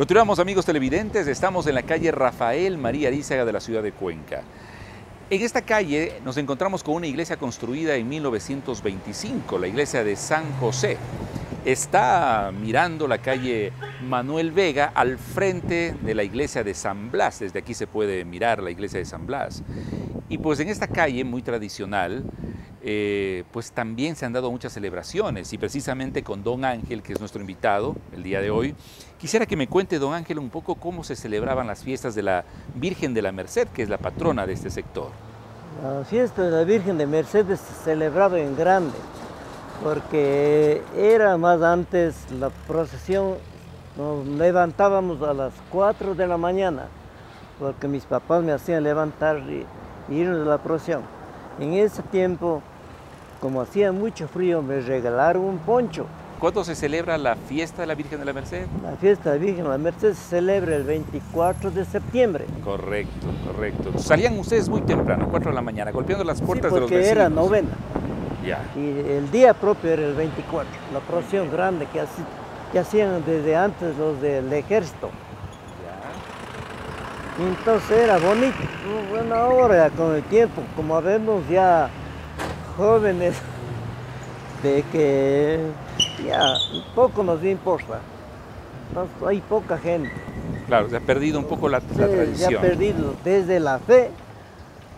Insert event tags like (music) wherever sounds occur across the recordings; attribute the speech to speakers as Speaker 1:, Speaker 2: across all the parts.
Speaker 1: Continuamos amigos televidentes, estamos en la calle Rafael María Arízaga de la ciudad de Cuenca. En esta calle nos encontramos con una iglesia construida en 1925, la iglesia de San José. Está mirando la calle Manuel Vega al frente de la iglesia de San Blas. Desde aquí se puede mirar la iglesia de San Blas. Y pues en esta calle muy tradicional, eh, pues también se han dado muchas celebraciones y precisamente con Don Ángel, que es nuestro invitado el día de hoy, quisiera que me cuente Don Ángel un poco cómo se celebraban las fiestas de la Virgen de la Merced, que es la patrona de este sector.
Speaker 2: La fiesta de la Virgen de Merced se celebraba en grande, porque era más antes la procesión, nos levantábamos a las 4 de la mañana, porque mis papás me hacían levantar y irnos a la procesión. En ese tiempo como hacía mucho frío, me regalaron un poncho.
Speaker 1: ¿Cuándo se celebra la fiesta de la Virgen de la Merced?
Speaker 2: La fiesta de la Virgen de la Merced se celebra el 24 de septiembre.
Speaker 1: Correcto, correcto. Salían ustedes muy temprano, 4 de la mañana, golpeando las puertas
Speaker 2: sí,
Speaker 1: de los vecinos.
Speaker 2: era novena.
Speaker 1: Ya.
Speaker 2: Y el día propio era el 24, la procesión grande que, hacían, que hacían desde antes los del ejército.
Speaker 1: Ya.
Speaker 2: Entonces era bonito. Bueno, ahora con el tiempo, como vemos ya jóvenes de que ya poco nos importa. Entonces, hay poca gente.
Speaker 1: Claro, se ha perdido un poco la, tradición.
Speaker 2: Se ha perdido desde la fe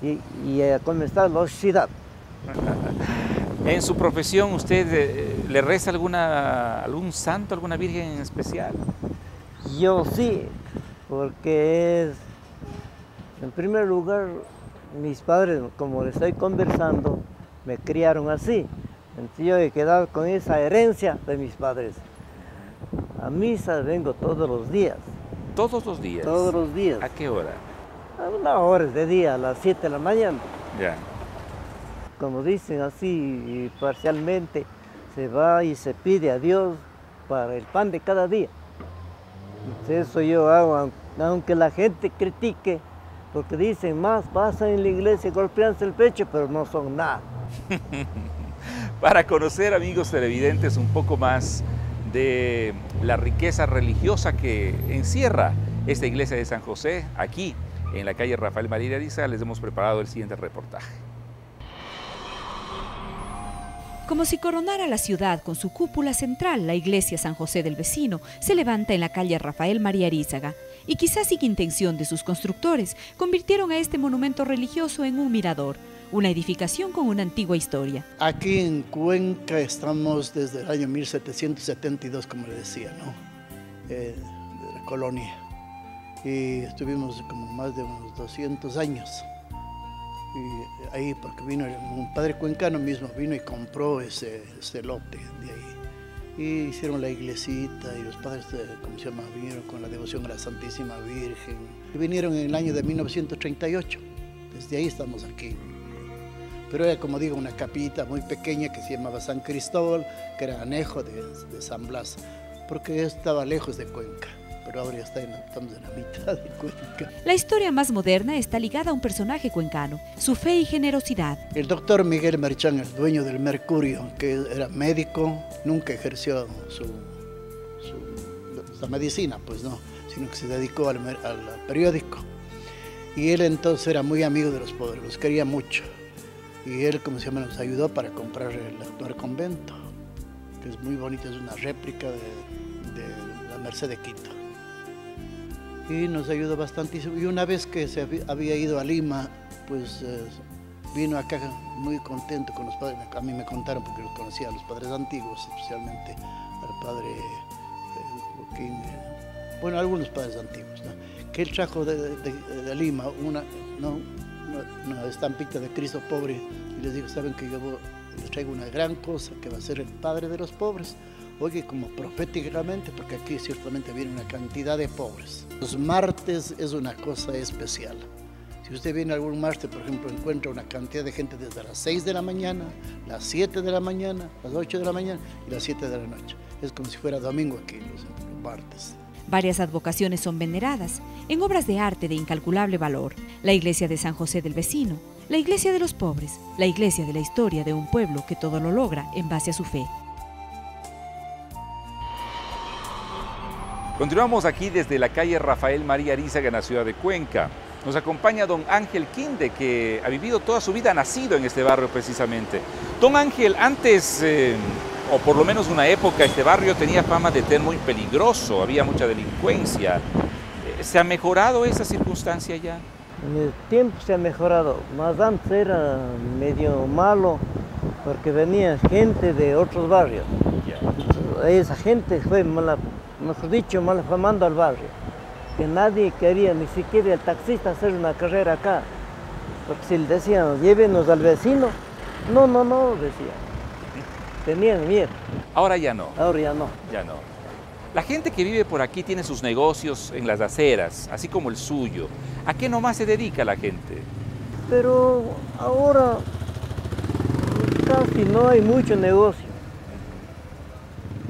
Speaker 2: y, y a comenzar la sociedad. (laughs)
Speaker 1: En su profesión, ¿usted eh, le reza alguna, algún santo, alguna virgen en especial?
Speaker 2: Yo sí, porque es, en primer lugar, mis padres, como les estoy conversando, me criaron así. Entonces yo he quedado con esa herencia de mis padres. A misa vengo todos los días,
Speaker 1: Todos los días.
Speaker 2: todos los días.
Speaker 1: ¿A qué hora?
Speaker 2: A una hora de día, a las 7 de la mañana.
Speaker 1: Ya.
Speaker 2: Como dicen así, parcialmente, se va y se pide a Dios para el pan de cada día. Entonces, Eso yo hago, aun- aunque la gente critique, porque dicen más, pasan en la iglesia golpeándose el pecho, pero no son nada. (laughs)
Speaker 1: Para conocer, amigos televidentes, un poco más de la riqueza religiosa que encierra esta iglesia de San José, aquí en la calle Rafael María Ariza, les hemos preparado el siguiente reportaje.
Speaker 3: Como si coronara la ciudad con su cúpula central, la iglesia San José del Vecino se levanta en la calle Rafael María Arízaga y quizás sin intención de sus constructores, convirtieron a este monumento religioso en un mirador, una edificación con una antigua historia.
Speaker 4: Aquí en Cuenca estamos desde el año 1772, como le decía, ¿no? Eh, de la colonia. Y estuvimos como más de unos 200 años. Y ahí, porque vino un padre cuencano mismo, vino y compró ese, ese lote de ahí. Y hicieron la iglesita y los padres, ¿cómo se llama? Vinieron con la devoción a la Santísima Virgen. Y vinieron en el año de 1938. Desde ahí estamos aquí pero era como digo una capita muy pequeña que se llamaba San Cristóbal, que era anejo de, de San Blas, porque estaba lejos de Cuenca, pero ahora ya está en- estamos en la mitad de Cuenca.
Speaker 3: La historia más moderna está ligada a un personaje cuencano, su fe y generosidad.
Speaker 4: El doctor Miguel Merchán, el dueño del Mercurio, que era médico, nunca ejerció su, su- la medicina, pues no, sino que se dedicó al, al periódico. Y él entonces era muy amigo de los pobres, los quería mucho. Y él, como se llama, nos ayudó para comprar el actual convento, que es muy bonito, es una réplica de, la Merced de Quito. Y nos ayudó bastantísimo. Y una vez que se había- ido a Lima, pues eh, vino acá muy contento con los padres. A mí me contaron porque los conocía a los padres antiguos, especialmente al padre eh, Joaquín, eh, bueno, algunos padres antiguos, que él trajo de, Lima una. Una, estampita de Cristo pobre y les dijo, saben que yo les traigo una gran cosa que va a ser el padre de los pobres. Oye, como proféticamente, porque aquí ciertamente viene una cantidad de pobres. Los martes es una cosa especial. Si usted viene algún martes, por ejemplo, encuentra una cantidad de gente desde las 6 de la mañana, las 7 de la mañana, las 8 de la mañana y las 7 de la noche. Es como si fuera domingo aquí, los martes.
Speaker 3: Varias advocaciones son veneradas en obras de arte de incalculable valor. La iglesia de San José del Vecino, la iglesia de los pobres, la iglesia de la historia de un pueblo que todo lo logra en base a su fe.
Speaker 1: Continuamos aquí desde la calle Rafael María Arizaga en la ciudad de Cuenca. Nos acompaña don Ángel Quinde, que ha vivido toda su vida, nacido en este barrio precisamente. Don Ángel, antes, eh, o por lo menos una época, este barrio tenía fama de ser muy peligroso, había mucha delincuencia. Eh, ¿Se ha mejorado esa circunstancia ya?
Speaker 2: En el tiempo se ha mejorado, más antes era medio malo porque venía gente de otros barrios. Esa gente fue, mala, mejor dicho, mal famando al barrio. Que nadie quería, ni siquiera el taxista, hacer una carrera acá. Porque si le decían, llévenos al vecino, no, no, no, decía. (laughs) Tenían miedo.
Speaker 1: Ahora ya no.
Speaker 2: Ahora ya no.
Speaker 1: Ya no. La gente que vive por aquí tiene sus negocios en las aceras, así como el suyo. ¿A qué nomás se dedica la gente?
Speaker 2: Pero ahora casi no hay mucho negocio.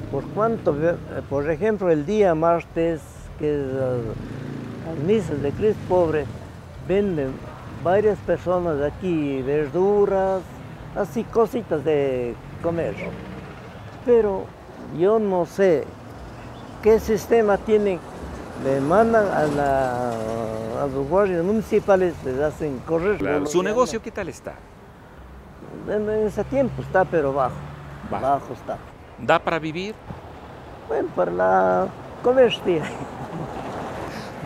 Speaker 2: Por cuanto, por ejemplo, el día martes, que es las misas de Cristo Pobre, venden varias personas de aquí verduras, así cositas de comer. Pero yo no sé qué sistema tienen. Le mandan a, la, a los guardias municipales, les hacen correr.
Speaker 1: Claro. ¿Su negocio qué tal está?
Speaker 2: En ese tiempo está, pero bajo. Bajo, bajo está.
Speaker 1: ¿Da para vivir?
Speaker 2: Bueno, para la comer, tía.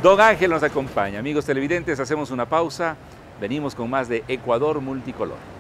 Speaker 1: Don Ángel nos acompaña. Amigos televidentes, hacemos una pausa. Venimos con más de Ecuador Multicolor.